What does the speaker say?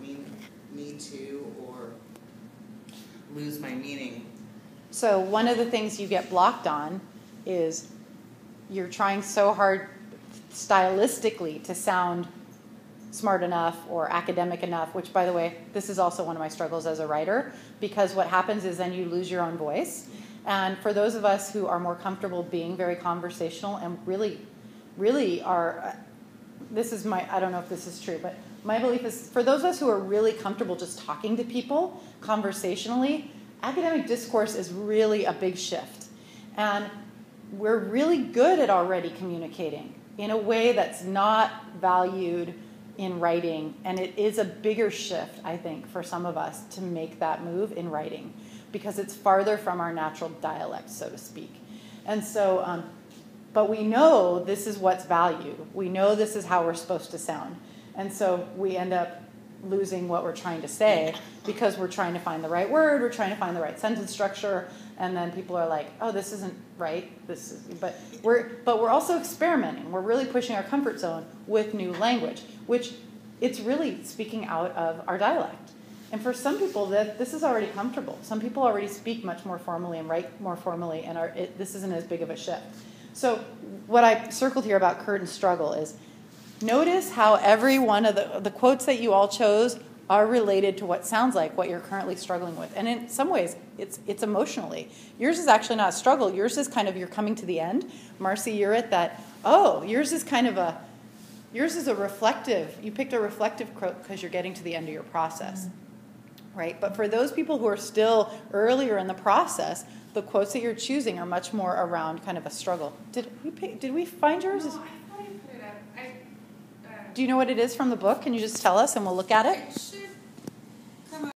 mean me to or lose my meaning. So one of the things you get blocked on is you're trying so hard stylistically to sound smart enough or academic enough, which, by the way, this is also one of my struggles as a writer, because what happens is then you lose your own voice. And for those of us who are more comfortable being very conversational and really, really are, uh, this is my, I don't know if this is true, but my belief is for those of us who are really comfortable just talking to people conversationally, academic discourse is really a big shift. And we're really good at already communicating in a way that's not valued in writing. And it is a bigger shift, I think, for some of us to make that move in writing because it's farther from our natural dialect, so to speak. And so, um, but we know this is what's valued. We know this is how we're supposed to sound. And so we end up losing what we're trying to say because we're trying to find the right word, we're trying to find the right sentence structure, and then people are like, "Oh, this isn't right." This is but we're but we're also experimenting. We're really pushing our comfort zone with new language, which it's really speaking out of our dialect. And for some people, that this is already comfortable. Some people already speak much more formally and write more formally, and are, it, this isn't as big of a shift. So, what I circled here about curtain struggle is notice how every one of the, the quotes that you all chose are related to what sounds like what you're currently struggling with. And in some ways, it's, it's emotionally. Yours is actually not a struggle. Yours is kind of you're coming to the end. Marcy, you're at that, oh, yours is kind of a, yours is a reflective, you picked a reflective quote because you're getting to the end of your process. Right? But for those people who are still earlier in the process, the quotes that you're choosing are much more around kind of a struggle. Did we pick, did we find yours? No, I thought I put it up. I, uh, Do you know what it is from the book? Can you just tell us and we'll look at it?